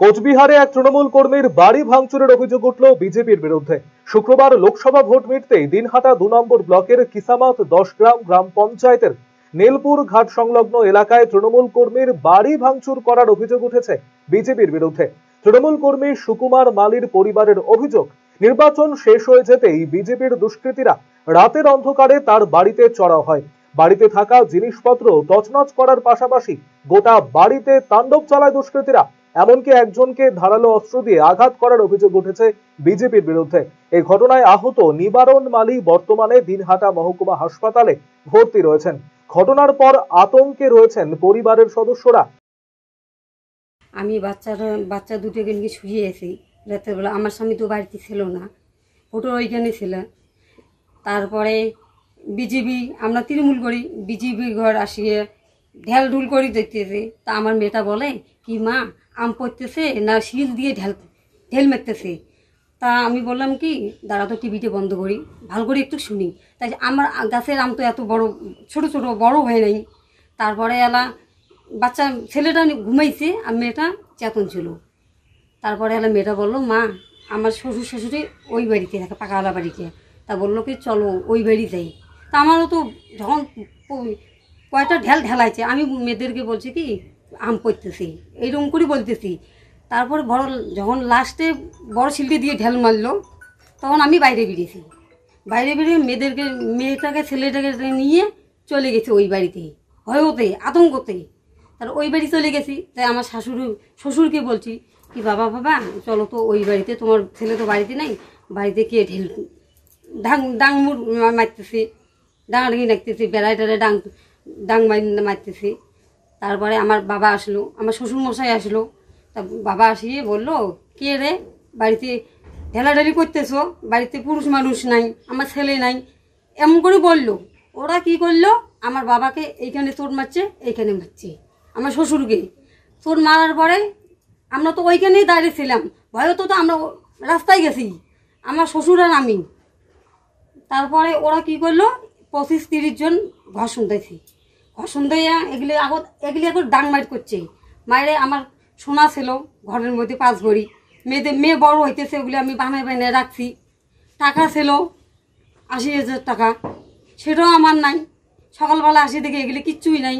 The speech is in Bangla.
কোচবিহারে এক তৃণমূল কর্মীর বাড়ি ভাঙচুরের অভিযোগ উঠল বিজেপির বিরুদ্ধে। শুক্রবার লোকসভা ভোট মিটতেই দিনহাটা দু নম্বর ব্লকের কিসামাত দশ গ্রাম গ্রাম পঞ্চায়েতের নীলপুর ঘাট সংলগ্ন এলাকায় তৃণমূল কর্মীর বাড়ি ভাঙচুর করার অভিযোগ উঠেছে বিজেপির বিরুদ্ধে। তৃণমূল কর্মী সুকুমার মালির পরিবারের অভিযোগ, নির্বাচন শেষ হয়ে যেতেই বিজেপির দুষ্কৃতীরা রাতের অন্ধকারে তার বাড়িতে চড়াও হয়। বাড়িতে থাকা জিনিসপত্র তছনছ করার পাশাপাশি গোটা বাড়িতে তাণ্ডব চালায় দুষ্কৃতীরা। এমনকি একজনকে ধারালো অস্ত্র দিয়ে আঘাত করার অভিযোগ উঠেছে বিজেপির বিরুদ্ধে। এই ঘটনায় আহত নিবারণ মালি বর্তমানে দিনহাটা মহকুমা হাসপাতালে ভর্তি রয়েছেন। ঘটনার পর আতঙ্কে রয়েছেন পরিবারের সদস্যরা। আমি বাচ্চারা, বাচ্চা দুটোকে নিয়ে শুয়ে এসি রাতের বেলা আমার স্বামী তো বাড়িতে ছিল না, ফটো ওইখানে ছিল। তারপরে বিজেপি, আমরা তৃণমূল করি, বিজেপি ঘর আসিয়ে ঢেল ঢুল করি দেখতেছি। তা আমার মেয়েটা বলে কি মা, আম পড়তেছে, না শিল দিয়ে ঢেল ঢেল মেরতেছে। তা আমি বললাম কি দাঁড়া তো টিভিটা বন্ধ করি, ভালো করে একটু শুনি। তাই আমার গাছের আম তো এত বড়, ছোট ছোট, বড় হয় নাই। তারপরে এলা বাচ্চা, ছেলেটা ঘুমাইছে আর মেয়েটা চেতন ছিল। তারপরে এলা মেয়েটা বলল, মা, আমার শ্বশুর শাশুড়ি ওই বাড়িতে থাকে পাকাওয়ালা বাড়িতে। তা বলল কি, চলো ওই বাড়ি যাই। তা আমারও তো যখন কয়টা ঢেল ঢেলাইছে, আমি মেয়েদেরকে বলছি কি আম পড়তেছি এইরকম করে বলতেছি। তারপর বড়, যখন লাস্টে বড় শিল্পি দিয়ে ঢেল মারলো, তখন আমি বাইরে বেরিয়েছি। বাইরে বেরিয়ে মেয়েদেরকে, মেয়েটাকে, ছেলেটাকে নিয়ে চলে গেছি ওই বাড়িতে ভয়তে আতঙ্কতে। তাহলে ওই বাড়ি চলে গেছি, তাই আমার শাশুড়ি, শ্বশুরকে বলছি কি, বাবা বাবা, চলো তো ওই বাড়িতে, তোমার ছেলে তো বাড়িতে নেই, বাড়িতে কে ঢেল ডাং ডাং মুর মারতেছি ডাঙাডাঙি নাচতেছি বেড়ায় টেড়ায় ডাং ডাং মার মারতেছি। তারপরে আমার বাবা আসলো, আমার শ্বশুর মশাই আসলো। তা বাবা আসিয়ে বলল, কে রে? বাড়িতে ঢেলাঢেলি করতেছো? বাড়িতে পুরুষ মানুষ নাই, আমার ছেলে নাই। এমন করে বলল। ওরা কি করল? আমার বাবাকে এইখানে চোট মারছে, এইখানে মারছে, আমার শ্বশুরকে। চোট মারার পরে আমরা তো ওইখানেই দাঁড়িয়ে দাঁড়িয়েছিলাম ভয়তো তো আমরা রাস্তায় গেছি, আমার শ্বশুর আর আমি। তারপরে ওরা কি করল? পঁচিশ তিরিশ জন ঘর শুনতেছি শুনতেইয়া এগুলি আগত এগুলি এখন ডাং মাইট করছে। মায়েরে আমার সোনা ছিল ঘরের মধ্যে পাঁচ ভরি। মেয়েদের মেয়ে বড় হইতেছে, ওগুলি আমি বানায় বানিয়ে রাখছি। টাকা ছিল আশি হাজার টাকা। সেটাও আমার নাই। সকালবেলা আসি দেখে এগুলি কিচ্ছুই নাই।